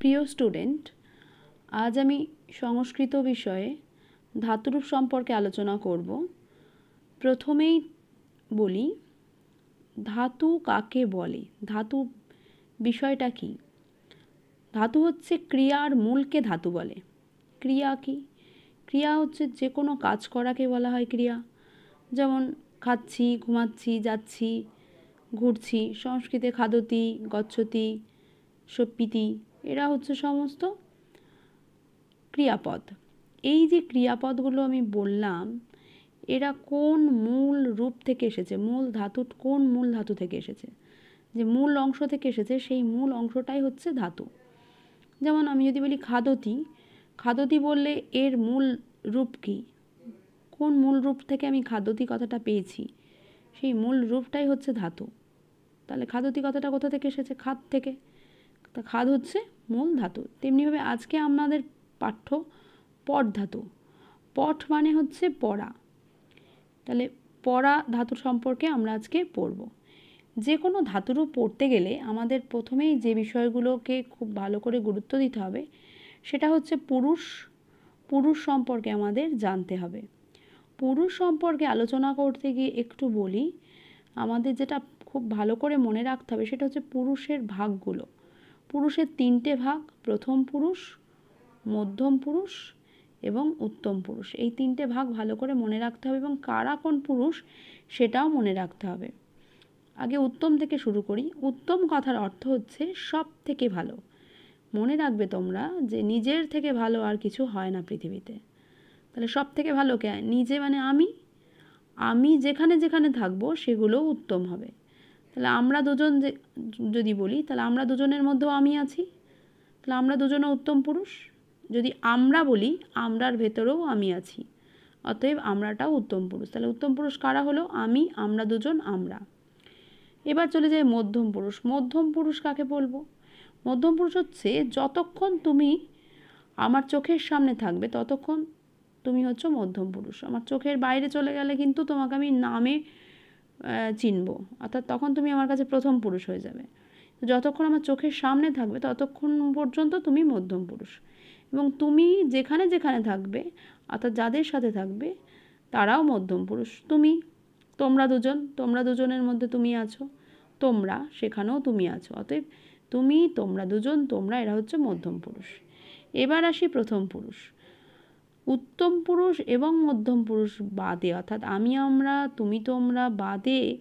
প্রিয় স্টুডেন্ট, আজ আমি সংস্কৃত বিষয়ে ধাতুরূপ সম্পর্কে আলোচনা করব। প্রথমেই বলি, ধাতু কাকে বলে? ধাতু বিষয়টা কি? ধাতু হচ্ছে ক্রিয়ার মূলকে ধাতু বলে। ক্রিয়া কি? ক্রিয়া হচ্ছে যে কোনো কাজ করাকে বলা হয় ক্রিয়া। যেমন খাচ্ছি, ঘুমাচ্ছি, যাচ্ছি, ঘুরছি, সংস্কৃতে খাদতি, গচ্ছতি, সপ্পিতি এরা হচ্ছে সমস্ত ক্রিয়াপদ। এই যে ক্রিয়াপদগুলো আমি বললাম, এরা কোন মূল রূপ থেকে এসেছে? মূল ধাতু, কোন মূল ধাতু থেকে এসেছে? যে মূল অংশ থেকে এসেছে, সেই মূল অংশটাই হচ্ছে ধাতু। যেমন আমি যদি বলি খাদতি খাদতি বললে এর মূল রূপ কী? কোন মূল রূপ থেকে আমি খাদতি কথাটা পেয়েছি? সেই মূল রূপটাই হচ্ছে ধাতু। তাহলে খাদতি কথাটা কোথা থেকে এসেছে? খাদ থেকে। তা খাদ হচ্ছে মূল ধাতু। তেমনিভাবে আজকে আমাদের পাঠ্য পট ধাতু। পট মানে হচ্ছে পড়া। তাহলে পড়া ধাতু সম্পর্কে আমরা আজকে পড়ব। যে কোনো ধাতুরও পড়তে গেলে আমাদের প্রথমেই যে বিষয়গুলোকে খুব ভালো করে গুরুত্ব দিতে হবে, সেটা হচ্ছে পুরুষ পুরুষ সম্পর্কে আমাদের জানতে হবে। পুরুষ সম্পর্কে আলোচনা করতে গিয়ে একটু বলি, আমাদের যেটা খুব ভালো করে মনে রাখতে হবে সেটা হচ্ছে পুরুষের ভাগগুলো। পুরুষের তিনটে ভাগ, প্রথম পুরুষ, মধ্যম পুরুষ এবং উত্তম পুরুষ। এই তিনটে ভাগ ভালো করে মনে রাখতে হবে এবং কারা কোন পুরুষ সেটাও মনে রাখতে হবে। আগে উত্তম থেকে শুরু করি। উত্তম কথার অর্থ হচ্ছে সব থেকে ভালো। মনে রাখবে তোমরা যে নিজের থেকে ভালো আর কিছু হয় না পৃথিবীতে। তাহলে সব থেকে ভালো কে? নিজে মানে আমি? আমি যেখানে যেখানে থাকব সেগুলো উত্তম হবে। তাহলে আমরা দুজন যে, যদি বলি, তাহলে আমরা দুজনের মধ্যেও আমি আছি। তাহলে আমরা দুজনে উত্তম পুরুষ। যদি আমরা বলি, আমরার ভেতরেও আমি আছি। অতএব আমরাটাও উত্তম পুরুষ। তাহলে উত্তম পুরুষ কারা হলো? আমি, আমরা দুজন, আমরা। এবার চলে যাই মধ্যম পুরুষ। মধ্যম পুরুষ কাকে বলব? মধ্যম পুরুষ হচ্ছে, যতক্ষণ তুমি আমার চোখের সামনে থাকবে, ততক্ষণ তুমি হচ্ছে মধ্যম পুরুষ। আমার চোখের বাইরে চলে গেলে কিন্তু তোমাকে আমি নামে চিনব। অর্থাৎ তখন তুমি আমার কাছে প্রথম পুরুষ হয়ে যাবে। যতক্ষণ আমার চোখের সামনে থাকবে, ততক্ষণ পর্যন্ত তুমি মধ্যম পুরুষ। এবং তুমি যেখানে যেখানে থাকবে, অর্থাৎ যাদের সাথে থাকবে, তারাও মধ্যম পুরুষ। তুমি, তোমরা দুজন, তোমরা দুজনের মধ্যে তুমি আছো, তোমরা সেখানেও তুমি আছো। অতএব তুমি, তোমরা দুজন, তোমরা এরা হচ্ছে মধ্যম পুরুষ। এবার আসি প্রথম পুরুষ। উত্তম পুরুষ এবং মধ্যম পুরুষ বাদে, অর্থাৎ আমি, আমরা, তুমি, তোমরা বাদে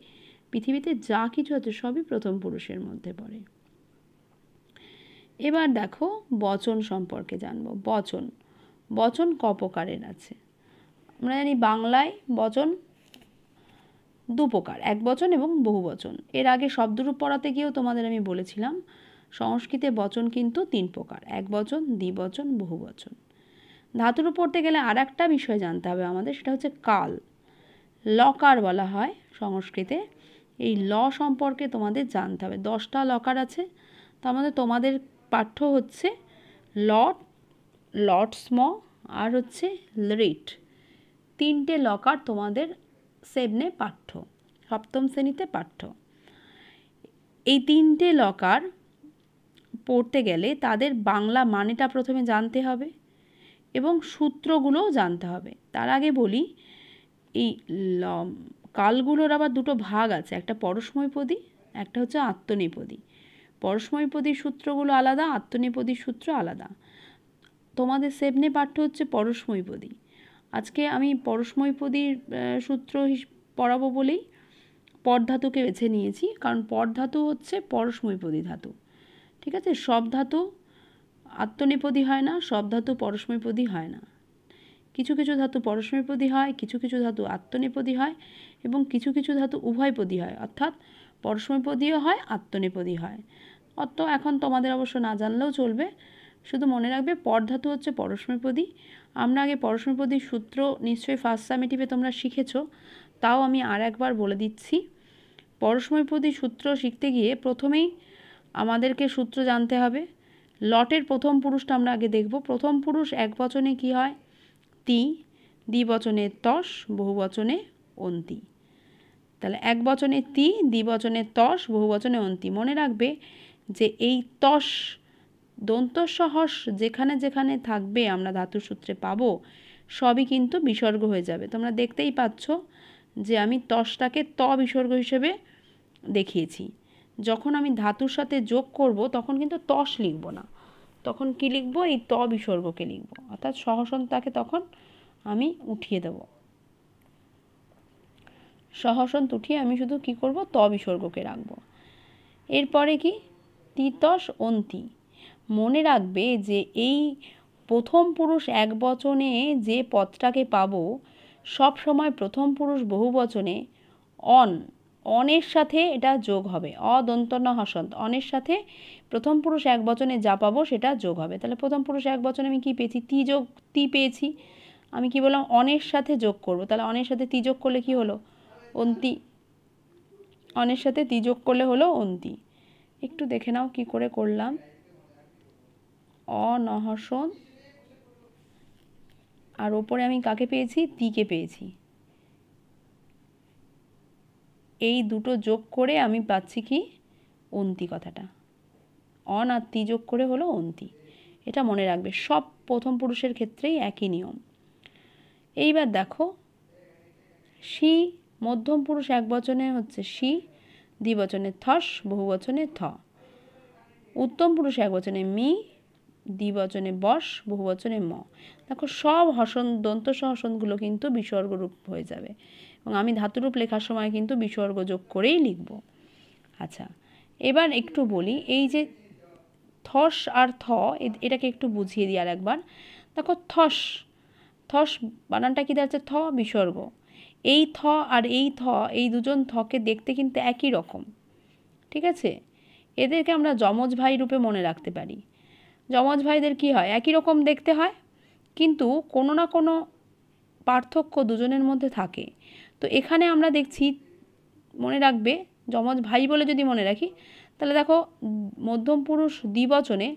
পৃথিবীতে যা কিছু আছে সবই প্রথম পুরুষের মধ্যে পড়ে। এবার দেখো বচন সম্পর্কে জানব। বচন বচন ক প্রকারের আছে। আমরা জানি বাংলায় বচন দু প্রকার এক বচন এবং বহু বচন। এর আগে শব্দরূপ পড়াতে গিয়েও তোমাদের আমি বলেছিলাম, সংস্কৃতে বচন কিন্তু তিন প্রকার, এক বচন দ্বিবচন বহু বচন। ধাতুর পড়তে গেলে আর একটা বিষয় জানতে হবে আমাদের, সেটা হচ্ছে কাল। লকার বলা হয় সংস্কৃতে। এই ল সম্পর্কে তোমাদের জানতে হবে। দশটা লকার আছে তার মধ্যে তোমাদের পাঠ্য হচ্ছে লট লট স্ম আর হচ্ছে রিট তিনটে লকার তোমাদের সেভনে পাঠ্য, সপ্তম শ্রেণীতে পাঠ্য। এই তিনটে লকার পড়তে গেলে তাদের বাংলা মানেটা প্রথমে জানতে হবে। এবং সূত্রগুলোও জানতে হবে। তার আগে বলি, এই কালগুলোর আবার দুটো ভাগ আছে, একটা পরশময়পদী একটা হচ্ছে আত্মনেপদী। পরশময়পদীর সূত্রগুলো আলাদা, আত্মনেপদীর সূত্র আলাদা। তোমাদের সেবনে পাঠ্য হচ্ছে পরশময়পদী আজকে আমি পরশময়পদীর সূত্র পড়াবো বলেই পর ধাতুকে বেছে নিয়েছি, কারণ পর ধাতু হচ্ছে পরশময়পদী ধাতু। ঠিক আছে? সব ধাতু আত্মনেপদী হয় না, সব ধাতু পরস্ময়পদী হয় না। কিছু কিছু ধাতু পরস্ময়পদী হয়, কিছু কিছু ধাতু আত্মনেপদী হয় এবং কিছু কিছু ধাতু উভয়পদী হয়, অর্থাৎ পরস্ময়পদীও হয় আত্মনেপদী হয়। অত এখন তোমাদের অবশ্য না জানলেও চলবে। শুধু মনে রাখবে পর ধাতু হচ্ছে পরস্ময়পদী আমরা আগে পরস্ময়পদীর সূত্র নিশ্চয়ই ফার্স্ট সামেটিভে তোমরা শিখেছ, তাও আমি আর একবার বলে দিচ্ছি। পরস্ময়পদী সূত্র শিখতে গিয়ে প্রথমেই আমাদেরকে সূত্র জানতে হবে। লটের প্রথম পুরুষটা আমরা আগে দেখব। প্রথম পুরুষ এক বচনে কি হয়? তি দ্বিবচনে তস, বহু বচনে অন্তি। তাহলে এক বচনে তি দ্বিবচনে তস, বহু বচনে অন্তি। মনে রাখবে যে এই তস, দন্তসহস যেখানে যেখানে থাকবে আমরা ধাতুর সূত্রে পাবো, সবই কিন্তু বিসর্গ হয়ে যাবে। তোমরা দেখতেই পাচ্ছ যে আমি তসটাকে ত বিসর্গ হিসেবে দেখিয়েছি। যখন আমি ধাতুর সাথে যোগ করব, তখন কিন্তু তস লিখব না। তখন কি লিখব? এই ত বিসর্গকে লিখব। অর্থাৎ সহসনটাকে তখন আমি উঠিয়ে দেব। সহসন্ত উঠিয়ে আমি শুধু কি করব? ত বিসর্গকে রাখব। এরপরে কি? তিতস অন্তি। মনে রাখবে যে এই প্রথম পুরুষ এক বচনে যে পদটাকে পাবো সব সময় প্রথম পুরুষ বহু বচনে অন। অনের সাথে এটা যোগ হবে। অদন্তন হসন্ত। অনের সাথে প্রথম পুরুষ এক বচনে যা পাবো সেটা যোগ হবে। তাহলে প্রথম পুরুষ এক বচনে আমি কি পেয়েছি? তি যোগ, তি পেয়েছি। আমি কি বললাম? অনের সাথে যোগ করব। তাহলে অনের সাথে তি যোগ করলে কি হলো? অন্তি। অনের সাথে তি যোগ করলে হলো অন্তি। একটু দেখে নাও কি করে করলাম। অনহসন। আর ওপরে আমি কাকে পেয়েছি? তিকে পেয়েছি। এই দুটো যোগ করে আমি পাচ্ছি কি অন্তি কথাটা। অন আর তি যোগ করে হলো অন্তি। এটা মনে রাখবে, সব প্রথম পুরুষের ক্ষেত্রেই একই নিয়ম। এইবার দেখো, সি মধ্যম পুরুষ এক বচনে হচ্ছে সি দ্বিবচনে থস, বহু বচনে থ। উত্তম পুরুষ এক বচনে মি দ্বিবচনে বস, বহু বচনে ম। দেখো সব হসন, দন্ত সহসনগুলো কিন্তু বিসর্গরূপ হয়ে যাবে। এবং আমি ধাতুরূপ লেখার সময় কিন্তু বিসর্গ যোগ করেই লিখব। আচ্ছা এবার একটু বলি, এই যে থস আর থ এটাকে একটু বুঝিয়ে দিই আর একবার দেখো থস থস বানানটা কি দাঁড়াচ্ছে থ বিসর্গ। এই থ আর এই থ, এই দুজন থকে দেখতে কিন্তু একই রকম, ঠিক আছে? এদেরকে আমরা যমজ ভাই রূপে মনে রাখতে পারি। যমজ ভাইদের কি হয়? একই রকম দেখতে হয়, কিন্তু কোনো না কোনো পার্থক্য দুজনের মধ্যে থাকে। তো এখানে আমরা দেখছি, মনে রাখবে, যমজ ভাই বলে যদি মনে রাখি, তাহলে দেখো, মধ্যম পুরুষ দ্বিবচনে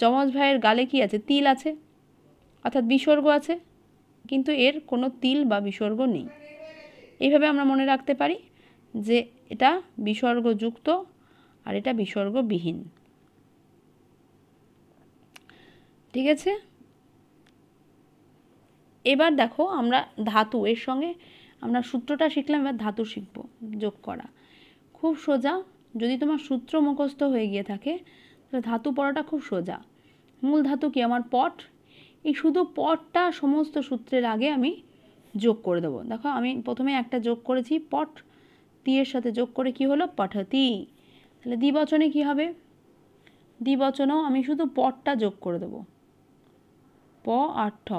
যমজ ভাইয়ের গালে কি আছে? তিল আছে, অর্থাৎ বিসর্গ আছে, কিন্তু এর কোনো তিল বা বিসর্গ নেই। এইভাবে আমরা মনে রাখতে পারি যে এটা বিসর্গযুক্ত আর এটা বিসর্গবিহীন। ঠিক আছে? এবার দেখো, আমরা ধাতু, এর সঙ্গে আমরা সূত্রটা শিখলাম, এবার ধাতু শিখব, যোগ করা। খুব সোজা, যদি তোমার সূত্র মুখস্থ হয়ে গিয়ে থাকে, তাহলে ধাতু পড়াটা খুব সোজা। মূল ধাতু কি? আমার পট। এই শুধু পটটা সমস্ত সূত্রের আগে আমি যোগ করে দেবো। দেখো, আমি প্রথমে একটা যোগ করেছি, পট তিয়ের সাথে যোগ করে কি হলো? পঠতি। তাহলে দ্বিবচনে কি হবে? দ্বিবচনেও আমি শুধু পটটা যোগ করে দেবো। প আর ঠ।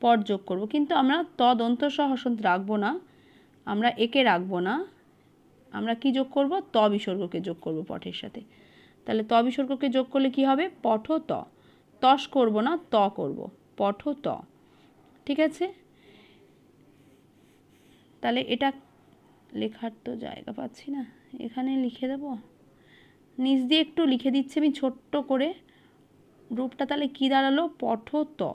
পট যোগ করব। কিন্তু আমরা তদন্ত দন্ত সহসন্ত রাখব না। আমরা একে রাখব না। আমরা কি যোগ করব? ত বিসর্গকে যোগ করব পটের সাথে। তাহলে ত বিসর্গকে যোগ করলে কি হবে? পঠ ত। তস করব না, ত করব। পঠ ত। ঠিক আছে? তাহলে এটা লেখার তো জায়গা পাচ্ছি না। এখানে লিখে দেব। নিচ দিয়ে একটু লিখে দিচ্ছি আমি ছোট্ট করে। রূপটা তাহলে কি দাঁড়াল? পঠত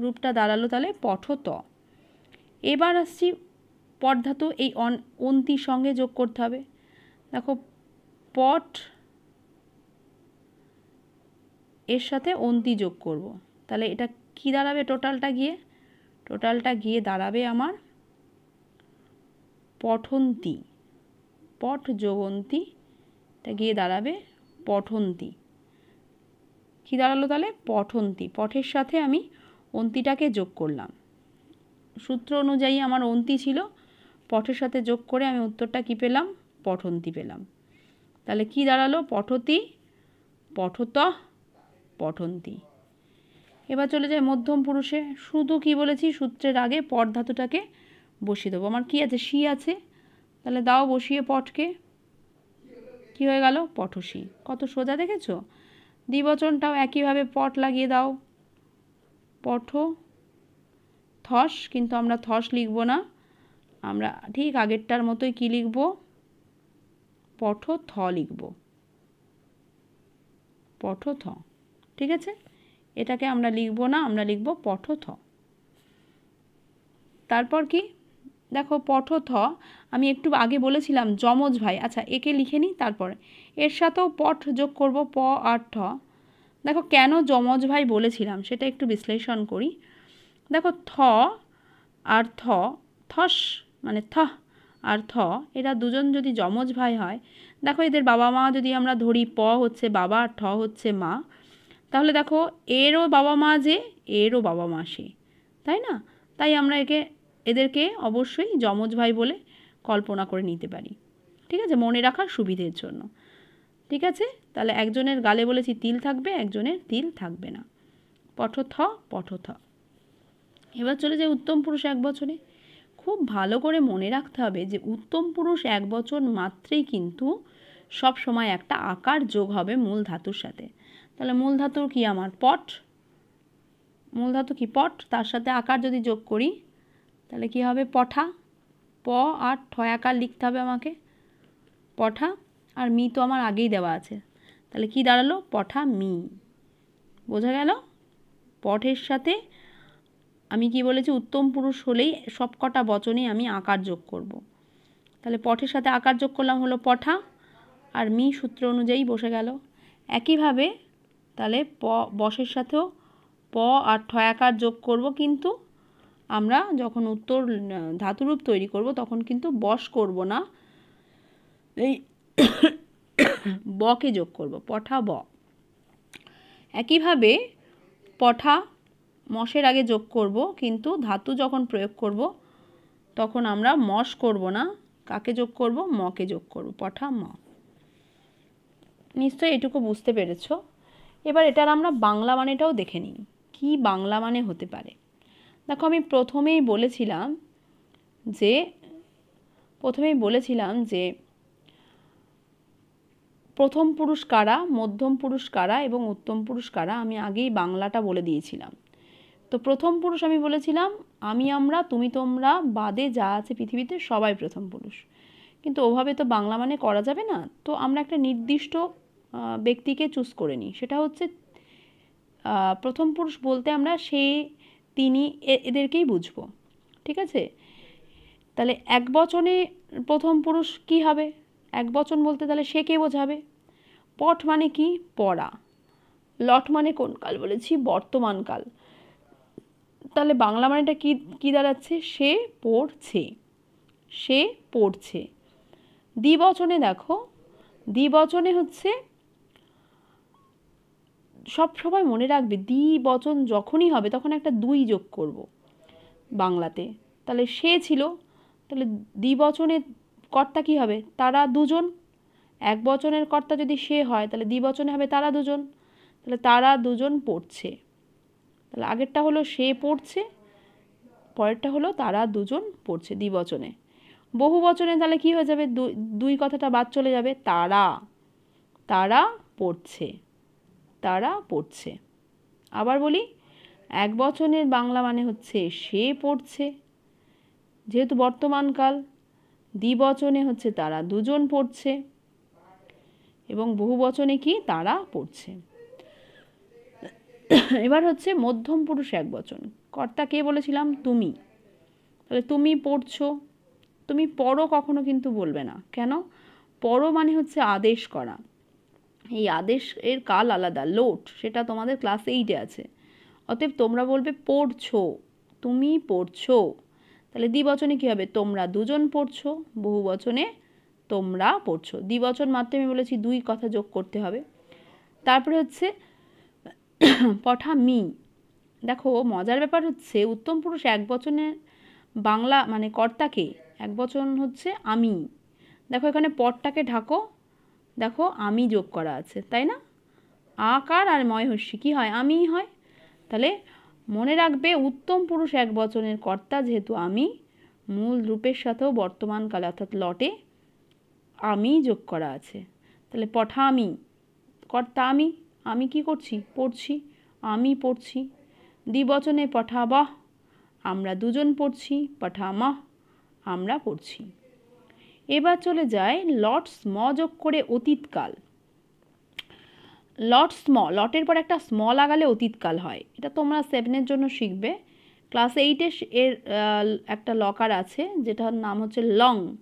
রূপটা দাঁড়াল তাহলে পঠত। এবার আসছি পটধাতু, এই অন অন্তির সঙ্গে যোগ করতে হবে। দেখো, পট এর সাথে অন্তি যোগ করব। তাহলে এটা কি দাঁড়াবে টোটালটা গিয়ে? টোটালটা গিয়ে দাঁড়াবে আমার পঠন্তি, পট যোগন্তি, এটা গিয়ে দাঁড়াবে পঠন্তি। কী দাঁড়াল তাহলে? পঠন্তি। পঠের সাথে আমি অন্তিটাকে যোগ করলাম। সূত্র অনুযায়ী আমার অন্তি ছিল, পঠের সাথে যোগ করে আমি উত্তরটা কি পেলাম? পঠন্তি পেলাম। তাহলে কি দাঁড়াল? পঠতি, পঠত, পঠন্তি। এবার চলে যায় মধ্যম পুরুষে। শুধু কি বলেছি? সূত্রের আগে পট ধাতুটাকে বসিয়ে দেবো। আমার কি আছে? সি আছে। তাহলে দাও বসিয়ে পটকে। কি হয়ে গেল? পটসি কত সোজা দেখেছ? দ্বিবচনটাও একইভাবে পট লাগিয়ে দাও। পঠ। থস, কিন্তু আমরা থস লিখব না। আমরা ঠিক আগেরটার মতোই কি লিখব? পঠ, থ লিখব। পঠ, থ। ঠিক আছে? এটাকে আমরা লিখব না, আমরা লিখব পঠ, থ। তারপর কি? দেখো, পঠ, থ। আমি একটু আগে বলেছিলাম, যমজ ভাই। আচ্ছা একে লিখে নিই, তারপরে। এর সাথেও পঠ যোগ করব, প আর ঠ। দেখো কেন যমজ ভাই বলেছিলাম, সেটা একটু বিশ্লেষণ করি। দেখো থ আর থ, থস মানে থ আর থ, এরা দুজন যদি যমজ ভাই হয়, দেখো এদের বাবা মা যদি আমরা ধরি প হচ্ছে বাবা, আর ঠ হচ্ছে মা, তাহলে দেখো এরও বাবা মা যে, এরও বাবা মা সে, তাই না? তাই আমরা একে, এদেরকে অবশ্যই যমজ ভাই বলে কল্পনা করে নিতে পারি। ঠিক আছে? মনে রাখার সুবিধের জন্য। ঠিক আছে? তাহলে একজনের গালে বলেছি তিল থাকবে, একজনের তিল থাকবে না। পঠথ পঠথ এবার চলে যায় উত্তম পুরুষ এক বছরে। খুব ভালো করে মনে রাখতে হবে যে উত্তম পুরুষ এক বছর মাত্রেই কিন্তু সব সময় একটা আকার যোগ হবে মূল ধাতুর সাথে। তাহলে মূল ধাতুর কি আমার? পট। মূল ধাতু কি? পট। তার সাথে আকার যদি যোগ করি, তাহলে কি হবে? পঠা। প আর ঠয় আকার লিখতে হবে আমাকে। পঠা। আর মি তো আমার আগেই দেওয়া আছে। তাহলে কি দাঁড়াল? পঠা মি। বোঝা গেল? পঠের সাথে আমি কি বলেছি? উত্তম পুরুষ হলেই সব কটা বচনে আমি আকার যোগ করব। তাহলে পঠের সাথে আকার যোগ করলাম হলো পঠা আর মি সূত্র অনুযায়ী বসে গেল। একইভাবে তাহলে প, বসের সাথেও প আর ঠয়াকার যোগ করব কিন্তু আমরা যখন উত্তর, ধাতুরূপ তৈরি করব তখন কিন্তু বস করব না। এই বকে যোগ করব, পঠা ব। একইভাবে পঠা মশের আগে যোগ করব, কিন্তু ধাতু যখন প্রয়োগ করব, তখন আমরা মশ করব না, কাকে যোগ করব? মকে যোগ করব, পঠা ম। নিশ্চয়ই এটুকু বুঝতে পেরেছ? এবার এটার আমরা বাংলা মানেটাও দেখে নিই, কী বাংলা মানে হতে পারে? দেখো, আমি প্রথমেই বলেছিলাম যে, প্রথমেই বলেছিলাম যে প্রথম পুরুষ কারা, মধ্যম পুরুষ কারা এবং উত্তম পুরুষ কারা, আমি আগেই বাংলাটা বলে দিয়েছিলাম। তো প্রথম পুরুষ আমি বলেছিলাম, আমি, আমরা, তুমি, তোমরা, বাদে যা আছে পৃথিবীতে সবাই প্রথম পুরুষ। কিন্তু ওভাবে তো বাংলা মানে করা যাবে না, তো আমরা একটা নির্দিষ্ট ব্যক্তিকে চুজ করে নিই। সেটা হচ্ছে প্রথম পুরুষ বলতে আমরা সে, তিনি এদেরকেই বুঝব। ঠিক আছে? তাহলে এক বচনে প্রথম পুরুষ কি হবে? এক বচন বলতে তাহলে সে কে বোঝাবে? পট মানে কি? পড়া। লট মানে কোন কাল? বলেছি বর্তমান কাল। তাহলে বাংলা মানেটা কি, কী দাঁড়াচ্ছে? সে পড়ছে। সে পড়ছে। দ্বিবচনে দেখো। দ্বিবচনে হচ্ছে সব সময় মনে রাখবে, দ্বিবচন যখনই হবে তখন একটা দুই যোগ করব বাংলাতে। তাহলে সে ছিল, তাহলে দ্বিবচনের কর্তা কি হবে? তারা দুজন? এক বচনের কর্তা যদি সে হয়, তাহলে দ্বিবচনে হবে তারা দুজন? তাহলে তারা দুজন পড়ছে। তাহলে আগেরটা হলো সে পড়ছে, পরেরটা হলো তারা দুজন পড়ছে দ্বিবচনে বহু বচনে তাহলে কি হয়ে যাবে? দুই কথাটা বাদ চলে যাবে, তারা। তারা পড়ছে। তারা পড়ছে। আবার বলি, এক বচনের বাংলা মানে হচ্ছে সে পড়ছে। যেহেতু বর্তমানকাল দ্বিবচনে হচ্ছে তারা দুজন পড়ছে এবং বহু বচনে কি তারা পড়ছে। এবার হচ্ছে মধ্যম পুরুষ এক বচন। কর্তা কে বলেছিলাম? তুমি। তাহলে তুমি পড়ছো। তুমি পড়ো কখনো কিন্তু বলবে না। কেন? পড়ো মানে হচ্ছে আদেশ করা। এই আদেশ এর কাল আলাদা, লোট, সেটা তোমাদের ক্লাস এইটে আছে। অতএব তোমরা বলবে পড়ছো। তুমি পড়ছো। তাহলে দ্বিবচনে কী হবে? তোমরা দুজন পড়ছো, বহু বচনে তোমরা পড়ছো। দ্বিবচন মাত্র আমি বলেছি দুই কথা যোগ করতে হবে। তারপরে হচ্ছে, পঠা মি। দেখো, মজার ব্যাপার হচ্ছে, উত্তম পুরুষ এক বচনের বাংলা মানে কর্তাকে এক বচন হচ্ছে আমি। দেখো, এখানে পটটাকে ঢাকো। দেখো, আমি যোগ করা আছে, তাই না? আকার আর ময় হস্যি কী হয়? আমিই হয়। তাহলে মনে রাখবে, উত্তম পুরুষ এক বচনের কর্তা যেহেতু আমি, মূল রূপের সাথেও বর্তমানকালে অর্থাৎ লটে আমি যোগ করা আছে। তাহলে পঠা আমি, কর্তা আমি আমি কি করছি? পড়ছি, আমি পড়ছি। দ্বিবচনে পঠাবাহ আমরা দুজন পড়ছি পঠামাহ আমরা পড়ছি। এবার চলে যায় লট স্ম যোগ করে অতীতকাল লট স্ম লটের পর একটা স্ম লাগালে অতীতকাল হয়। এটা তোমরা সেভেনের জন্য শিখবে। ক্লাস এইটে এর একটা লকার আছে, যেটার নাম হচ্ছে লং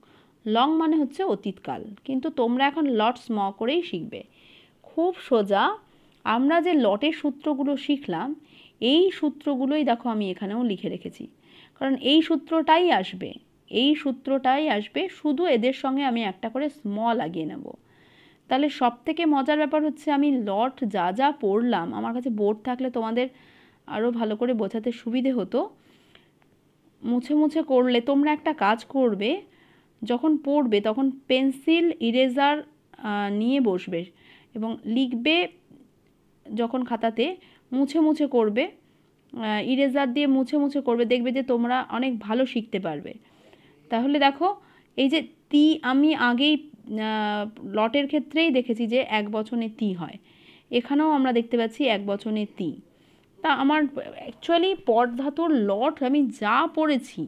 লং মানে হচ্ছে অতীতকাল। কিন্তু তোমরা এখন লট স্ম করেই শিখবে। খুব সোজা, আমরা যে লটের সূত্রগুলো শিখলাম, এই সূত্রগুলোই দেখো আমি এখানেও লিখে রেখেছি। কারণ এই সূত্রটাই আসবে। এই সূত্রটাই আসবে, শুধু এদের সঙ্গে আমি একটা করে স্ম লাগিয়ে নেব। তাহলে সব থেকে মজার ব্যাপার হচ্ছে আমি লট যা যা পড়লাম, আমার কাছে বোর্ড থাকলে তোমাদের আরও ভালো করে বোঝাতে সুবিধে হতো। মুছে মুছে করলে, তোমরা একটা কাজ করবে, যখন পড়বে তখন পেন্সিল, ইরেজার নিয়ে বসবে এবং লিখবে যখন খাতাতে, মুছে মুছে করবে ইরেজার দিয়ে মুছে মুছে করবে, দেখবে যে তোমরা অনেক ভালো শিখতে পারবে। তাহলে দেখো, এই যে তি আমি আগেই লটের ক্ষেত্রেই দেখেছি যে এক বচনে তি হয়। এখানেও আমরা দেখতে পাচ্ছি এক বচনে তি। তা আমার অ্যাকচুয়ালি পট ধাতুর লট আমি যা পড়েছি,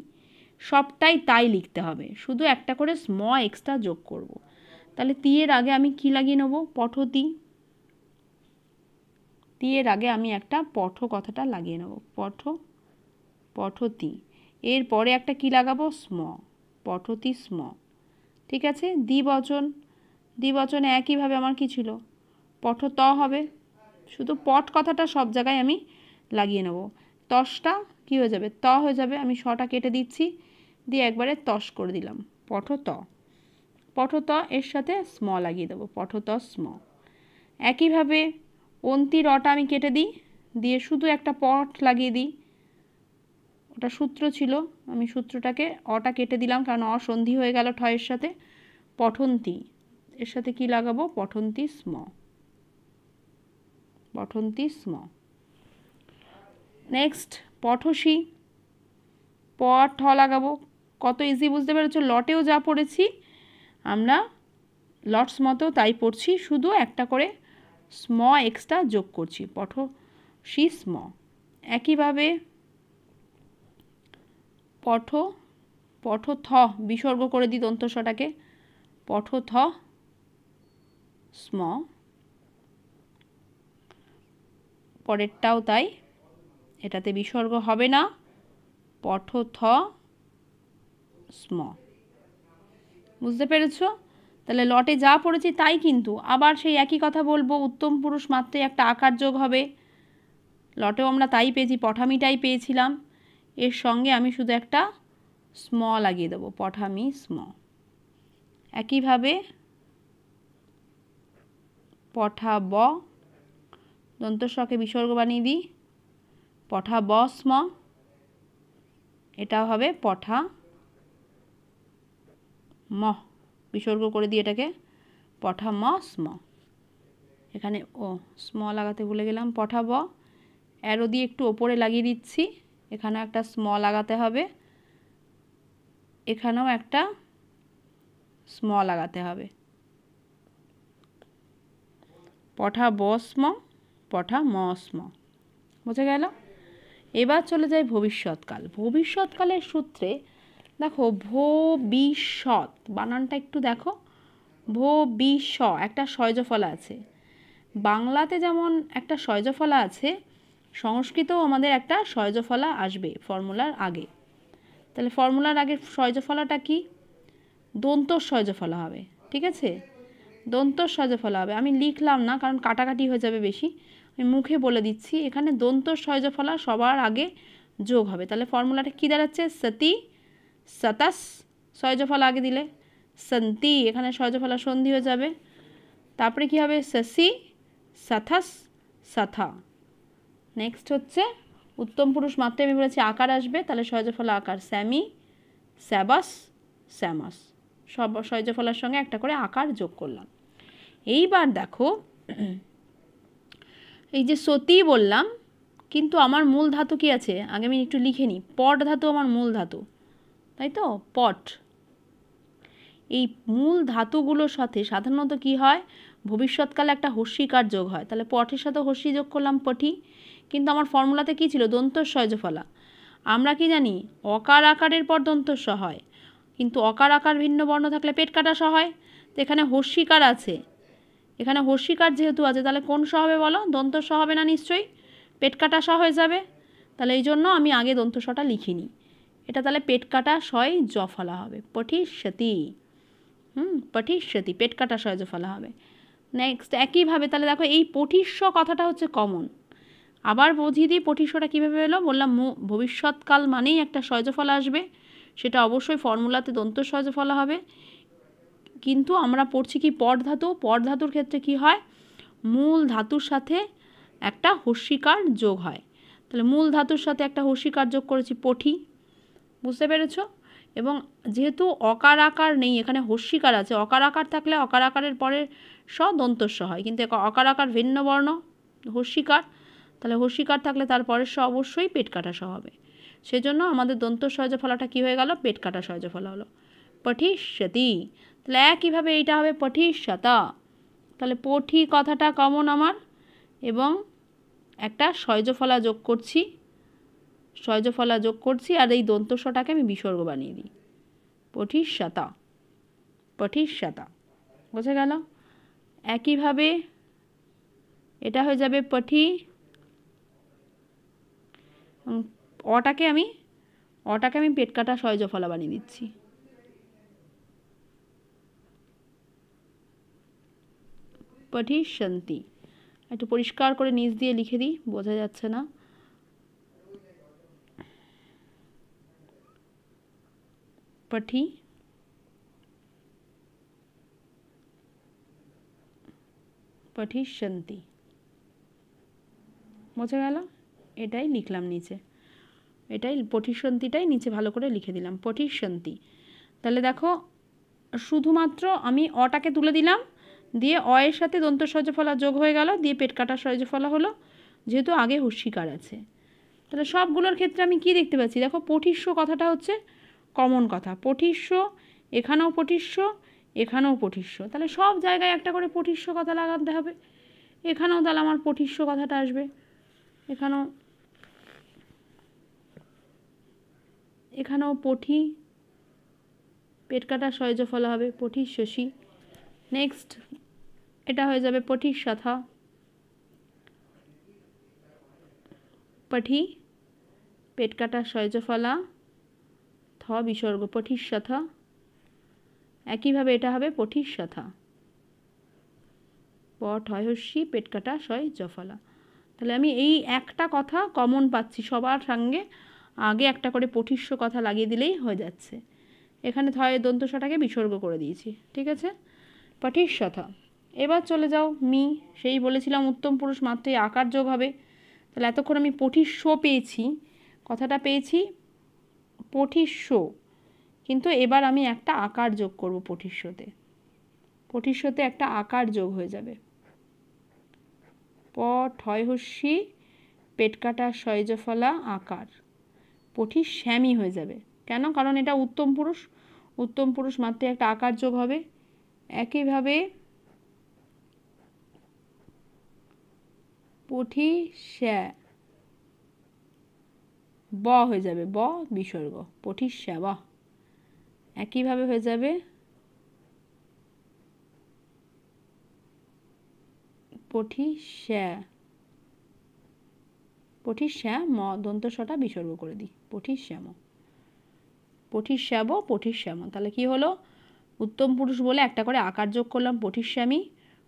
সবটাই তাই লিখতে হবে। শুধু একটা করে স্ম এক্সট্রা যোগ করব। তাহলে তিয়ের আগে আমি কি লাগিয়ে নেব? পঠতি। তিয়ের আগে আমি একটা পঠ কথাটা লাগিয়ে নেব। পঠ, পঠতি। এরপরে একটা কি লাগাবো? স্ম। পঠতি স্ম। ঠিক আছে? দ্বিবচন। দ্বিবচনে একইভাবে আমার কি ছিল? পঠ ত হবে। শুধু পট কথাটা সব জায়গায় আমি লাগিয়ে নেব। তসটা কি হয়ে যাবে? ত হয়ে যাবে। আমি শটা কেটে দিচ্ছি। দিয়ে একবারে তস করে দিলাম। পঠ ত। পঠ ত এর সাথে স্ম লাগিয়ে দেবো। পঠ ত, স্ম। একইভাবে অন্তি রটা আমি কেটে দিই। দিয়ে শুধু একটা পট লাগিয়ে দিই। ওটা সূত্র ছিল। আমি সূত্রটাকে অটা কেটে দিলাম, কারণ অসন্ধি হয়ে গেল ঠয়ের সাথে। পঠন্তি, এর সাথে কি লাগাবো? পঠন্তি স্ম। পঠন্তি স্ম। নেক্সট পঠসি। প, ঠ লাগাবো। কত ইজি বুঝতে পেরেছ? লটেও যা পড়েছি, আমরা লটস মতো তাই পড়ছি। শুধু একটা করে স্ম এক্সট্রা যোগ করছি। পঠ সি স্ম। একইভাবে পঠ পঠ থ বিসর্গ করে দিই দন্তস্বটাকে। পঠ থ স্ম। পরেরটাও তাই। এটাতে বিসর্গ হবে না। পঠ থ স্ম। বুঝতে পেরেছ? তাহলে লটে যা পড়েছি তাই কিন্তু। আবার সেই একই কথা বলব, উত্তম পুরুষ মাত্রই একটা আকার যোগ হবে। লটেও আমরা তাই পেয়েছি, পঠামিটাই পেয়েছিলাম। এর সঙ্গে আমি শুধু একটা স্ম লাগিয়ে দেবো, পঠামি স্ম একইভাবে পঠা ব দন্তস্বকে বিসর্গ বানিয়ে দিই। পঠা ব স্ম এটা হবে পঠা ম, বিসর্গ করে দিই এটাকে। পঠা ম স্ম এখানে ও স্ম লাগাতে ভুলে গেলাম। পঠা ব অ্যারো দিয়ে একটু ওপরে লাগিয়ে দিচ্ছি। এখানেও একটা স্ম লাগাতে হবে। এখানেও একটা স্ম লাগাতে হবে। পঠা বস্ম, পঠা মস্ম। স্ম বোঝা গেল? এবার চলে যাই ভবিষ্যৎকাল। ভবিষ্যৎকালের সূত্রে দেখো, ভবিষ্যৎ, বানানটা একটু দেখো। ভবিষ্য, একটা সয়জফলা আছে। বাংলাতে যেমন একটা সয়জফলা আছে সংস্কৃতেও আমাদের একটা সয়জফলা আসবে ফর্মুলার আগে। তাহলে ফর্মুলার আগে সয়জফলাটা কি? দন্ত সয়জফলা হবে, ঠিক আছে? দন্ত সয়জফলা হবে। আমি লিখলাম না, কারণ কাটাকাটি হয়ে যাবে বেশি। আমি মুখে বলে দিচ্ছি, এখানে দন্ত সয়জফলা সবার আগে যোগ হবে। তাহলে ফর্মুলাটা কী দাঁড়াচ্ছে? সতি, সাতাস, সয়জফলা আগে দিলে। সন্তি, এখানে সয়জফলা সন্ধি হয়ে যাবে। তারপরে কী হবে? সসি, সাথাস, সাথা। নেক্সট হচ্ছে, উত্তম পুরুষ মাত্রে আমি বলেছি আকার আসবে, তাহলে সয়জফলা আকার স্যামি, স্যাবাস, স্যামাস। সব সয়জফলার সঙ্গে একটা করে আকার যোগ করলাম। এইবার দেখো, এই যে সতী বললাম, কিন্তু আমার মূল ধাতু কি আছে? আগে আমি একটু লিখে নিই। পট ধাতু আমার মূল ধাতু, তাই তো? পট। এই মূল ধাতুগুলোর সাথে সাধারণত কি হয়? ভবিষ্যৎকালে একটা হস্যিকার যোগ হয়। তাহলে পটের সাথে হস্যি যোগ করলাম পটি। কিন্তু আমার ফর্মুলাতে কী ছিল? দন্তস্বয়জফলা। আমরা কি জানি? অকার আকারের পর দন্তস্ব হয়। কিন্তু অকার আকার ভিন্ন বর্ণ থাকলে পেট কাটা স হয়? তো এখানে হস্যিকার আছে। এখানে হস্যিকার যেহেতু আছে, তাহলে কোন স হবে বলো? দন্ত হবে না নিশ্চয়ই? পেট কাটা স হয়ে যাবে। তাহলে এই জন্য আমি আগে দন্তস্বটা লিখিনি। এটা তাহলে পেট কাটা শয় জ ফলা হবে। পঠিষ্যতি। হুম, পঠিষ্যতি। পেট কাটা শয় জ ফলা হবে। নেক্সট একইভাবে তাহলে দেখো এই পঠিষ্য কথাটা হচ্ছে কমন আবার বুঝিয়ে দিই পঠিষ্যটা কীভাবে এলো? বললাম ভবিষ্যৎকাল মানেই একটা ফলা আসবে। সেটা অবশ্যই ফর্মুলাতে দন্ত ফলা হবে। কিন্তু আমরা পড়ছি কি পট ধাতু? পট ধাতুর ক্ষেত্রে কি হয়? মূল ধাতুর সাথে একটা হস্যিকার যোগ হয়। তাহলে মূল ধাতুর সাথে একটা হস্যিকার যোগ করেছি পঠি। বুঝতে পেরেছ? এবং যেহেতু অকার আকার নেই, এখানে হস্যিকার আছে। অকার আকার থাকলে অকার আকারের পরে স দন্তস্ব হয়। কিন্তু অকার আকার ভিন্ন বর্ণ হস্যিকার। তাহলে হস্যিকার থাকলে তার পরের অবশ্যই পেট কাটা স হবে। সেজন্য আমাদের দন্ত সহজ ফলাটা কী হয়ে গেল? পেট কাটা সহজ ফলা হলো। পঠিষ্যতি। তাহলে একইভাবে এইটা হবে পঠিষ্যতা। তাহলে পঠি কথাটা কমন আমার এবং একটা সয়জফলা যোগ করছি। সয়জফলা যোগ করছি আর এই দন্তস্বটাকে আমি বিসর্গ বানিয়ে দিই। পঠিষ্যতা। পঠিষ্যতা। বোঝা গেল? একইভাবে এটা হয়ে যাবে পঠি অটাকে আমি অটাকে আমি পেট কাটা সয়জফলা বানিয়ে দিচ্ছি পঠিষ্যন্তি একটু পরিষ্কার করে নিচ দিয়ে লিখে দিই, বোঝা যাচ্ছে না। পঠি। পঠিষ্যন্তি বোঝা গেল? এটাই লিখলাম নিচে। এটাই পঠিষ্যন্তিটাই নিচে ভালো করে লিখে দিলাম পঠিষ্যন্তি তাহলে দেখো, শুধুমাত্র আমি অটাকে তুলে দিলাম, দিয়ে অয়ের সাথে দন্ত ফলা যোগ হয়ে গেল, দিয়ে পেট কাটা ফলা হলো, যেহেতু আগে হুস্যিকার আছে। তাহলে সবগুলোর ক্ষেত্রে আমি কি দেখতে পাচ্ছি? দেখো, পঠিষ্য কথাটা হচ্ছে কমন কথা। পঠিষ্য, এখানেও পঠিষ্য এখানেও পঠিষ্য। তাহলে সব জায়গায় একটা করে পঠিষ্য কথা লাগাতে হবে। এখানেও তাহলে আমার পঠিষ্য কথাটা আসবে। এখানেও এখানেও পঠি। পেট কাটা সয়জ ফলা হবে শশী। নেক্সট এটা হয়ে যাবে পঠির সাথা পঠি, পেট কাটা ফলা। থ বিসর্গ পঠির সাথা একইভাবে এটা হবে পঠির সাথা পট পেট কাটা সয় জফলা তাহলে আমি এই একটা কথা কমন পাচ্ছি সবার সঙ্গে। আগে একটা করে পঠিষ্য কথা লাগিয়ে দিলেই হয়ে যাচ্ছে। এখানে থয় দন্তসাটাকে বিসর্গ করে দিয়েছি, ঠিক আছে? পঠিষ্যথা এবার চলে যাও মি, সেই বলেছিলাম উত্তম পুরুষ মাত্রই আকার যোগ হবে তাহলে এতক্ষণ আমি পঠিষ্য পেয়েছি, কথাটা পেয়েছি পঠিষ্য কিন্তু এবার আমি একটা আকার যোগ করব পঠিষ্যতে পঠিষ্যতে একটা আকার যোগ হয়ে যাবে। প, ঠয়হস্যি পেট কাটা সয়জফলা, আকার। পঠি শ্যামী হয়ে যাবে। কেন? কারণ এটা উত্তম পুরুষ। উত্তম পুরুষ মাত্রে একটা আকার যোগ হবে। একইভাবে পঠি শ্যা ব হয়ে যাবে। ব বিসর্গ। পঠি শ্যা ব। একইভাবে হয়ে যাবে পঠিস্যা পঠিস্যা ম দন্তস্বটা বিসর্গ করে দিই। পঠিশ্যাম পঠিশ্যাব পঠিশ্যাম তাহলে কি হলো? উত্তম পুরুষ বলে একটা করে আকার যোগ করলাম পঠিশ্যামী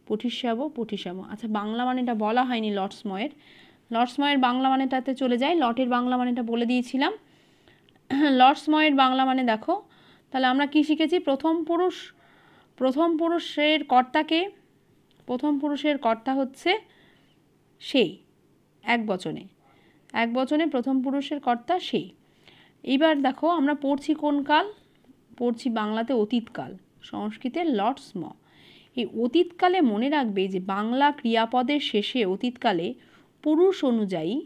পঠিশ্যাব পঠিশ্যাম আচ্ছা বাংলা মানেটা বলা হয়নি লর্ডসময়ের লর্ডসময়ের বাংলা মানেটাতে চলে যায় লটের বাংলা মানেটা বলে দিয়েছিলাম। লর্ডসময়ের বাংলা মানে দেখো, তাহলে আমরা কি শিখেছি? প্রথম পুরুষ, প্রথম পুরুষের কর্তাকে, প্রথম পুরুষের কর্তা হচ্ছে সেই, এক বচনে। এক বচনে প্রথম পুরুষের কর্তা সেই। এইবার দেখো, আমরা পড়ছি কোন কাল? পড়ছি বাংলাতে অতীতকাল সংস্কৃতে লর্ডস ম। এই অতীতকালে মনে রাখবে যে বাংলা ক্রিয়াপদের শেষে অতীতকালে পুরুষ অনুযায়ী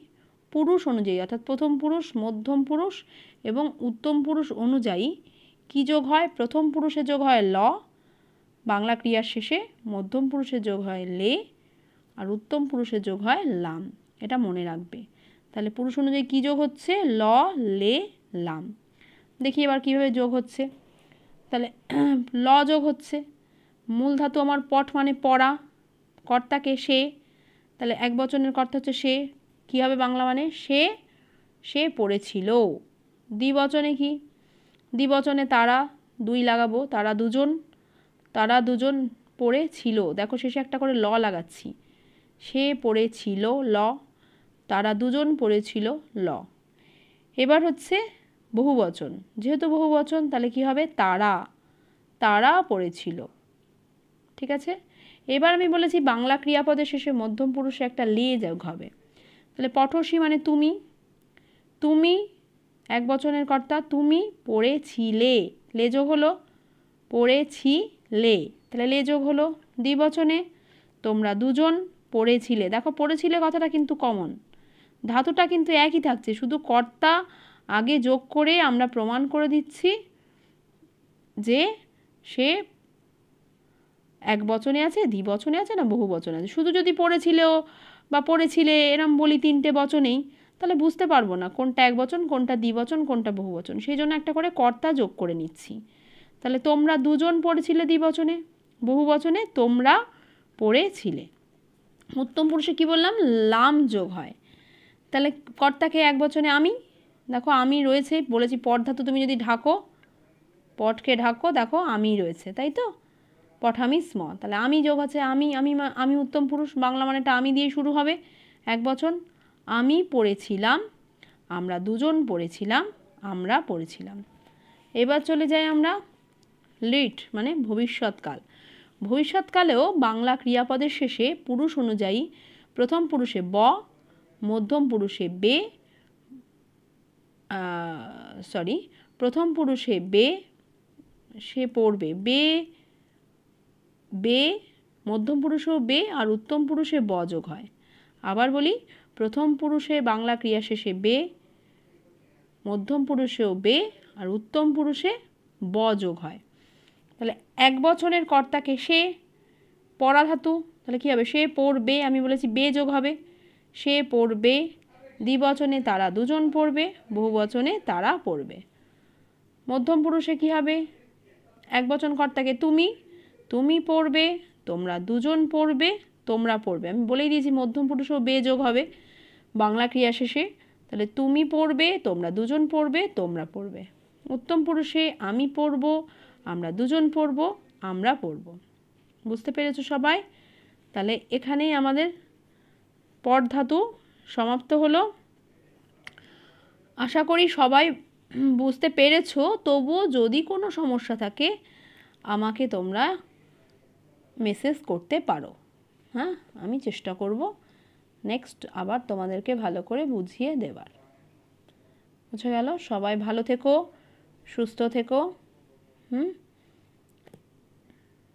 পুরুষ অনুযায়ী, অর্থাৎ প্রথম পুরুষ, মধ্যম পুরুষ এবং উত্তম পুরুষ অনুযায়ী কি যোগ হয়? প্রথম পুরুষের যোগ হয় ল, বাংলা ক্রিয়ার শেষে মধ্যম পুরুষের যোগ হয় লে, আর উত্তম পুরুষের যোগ হয় লাম। এটা মনে রাখবে। তাহলে পুরুষ অনুযায়ী কী যোগ হচ্ছে? ল, লে, লাম। দেখি এবার কীভাবে যোগ হচ্ছে। তাহলে ল যোগ হচ্ছে। মূল ধাতু আমার পট মানে পড়া, কর্তাকে সে। তাহলে এক বচনের কর্তা হচ্ছে সে। কী হবে বাংলা মানে? সে সে পড়েছিল। দ্বিবচনে কি? দ্বিবচনে তারা দুই লাগাবো, তারা দুজন তারা দুজন পড়েছিল। দেখো শেষে একটা করে ল লাগাচ্ছি। সে পড়েছিল, ল। তারা দুজন পড়েছিল ল। এবার হচ্ছে বহুবচন। যেহেতু বহু বচন তাহলে কি হবে? তারা তারা পড়েছিল। ঠিক আছে? এবার আমি বলেছি বাংলা ক্রিয়াপদের শেষে মধ্যম পুরুষে একটা লে যোগ হবে। তাহলে পঠসী মানে তুমি। তুমি এক বচনের কর্তা, তুমি পড়েছিলে। লে যোগ হলো পড়েছি লে তাহলে লে যোগ হলো দ্বিবচনে তোমরা দুজন পড়েছিলে। দেখো, পড়েছিলে কথাটা কিন্তু কমন ধাতুটা কিন্তু একই থাকছে। শুধু কর্তা আগে যোগ করে আমরা প্রমাণ করে দিচ্ছি যে সে এক বচনে আছে দ্বিবচনে আছে না বহু বচনে আছে। শুধু যদি পড়েছিল বা পড়েছিলে এরম বলি তিনটে বচনেই, তাহলে বুঝতে পারব না কোনটা এক বচন, কোনটা দ্বিবচন কোনটা বহু বচন। সেই জন্য একটা করে কর্তা যোগ করে নিচ্ছি। তাহলে তোমরা দুজন পড়েছিলে দ্বিবচনে বহু বচনে, তোমরা পড়েছিলে। উত্তম পুরুষে কি বললাম? লাম যোগ হয়। তাহলে কর্তাকে এক বচনে আমি? দেখো, আমি রয়েছে, বলেছি পট ধাতু তুমি যদি ঢাকো, পটকে ঢাকো, দেখো, আমি রয়েছে, তাই তো? পঠামি স্ম, তাহলে আমি যোগ আছে, আমি আমি আমি উত্তম পুরুষ, বাংলা মানেটা আমি দিয়ে শুরু হবে, এক বচন। আমি পড়েছিলাম, আমরা দুজন পড়েছিলাম, আমরা পড়েছিলাম। এবার চলে যাই আমরা লিট মানে ভবিষ্যৎকাল। ভবিষ্যৎকালেও বাংলা ক্রিয়াপদের শেষে পুরুষ অনুযায়ী প্রথম পুরুষে ব মধ্যম পুরুষে বে সরি প্রথম পুরুষে বে, সে পড়বে বে বে, মধ্যম পুরুষেও বে আর উত্তম পুরুষে ব যোগ হয়। আবার বলি, প্রথম পুরুষে বাংলা ক্রিয়া শেষে বে, মধ্যম পুরুষেও বে আর উত্তম পুরুষে ব যোগ হয়। তাহলে এক বছরের কর্তাকে সে পড়া ধাতু তাহলে কী হবে? সে পড়বে, আমি বলেছি বে যোগ হবে। সে পড়বে দ্বিবচনে তারা দুজন পড়বে, বহুবচনে তারা পড়বে। মধ্যম পুরুষে কী হবে? এক বচন কর্তাকে তুমি তুমি পড়বে, তোমরা দুজন পড়বে, তোমরা পড়বে। আমি বলেই দিয়েছি মধ্যম পুরুষও বে যোগ হবে বাংলা ক্রিয়া শেষে। তাহলে তুমি পড়বে, তোমরা দুজন পড়বে, তোমরা পড়বে। উত্তম পুরুষে আমি পড়ব, আমরা দুজন পড়ব, আমরা পড়ব। বুঝতে পেরেছ সবাই? তাহলে এখানেই আমাদের পট ধাতু সমাপ্ত হলো। আশা করি সবাই বুঝতে পেরেছ, তবুও যদি কোনো সমস্যা থাকে, আমাকে তোমরা মেসেজ করতে পারো। হ্যাঁ আমি চেষ্টা করব নেক্সট আবার তোমাদেরকে ভালো করে বুঝিয়ে দেবার। বুঝে গেল? সবাই ভালো থেকো, সুস্থ থেকো। হুম?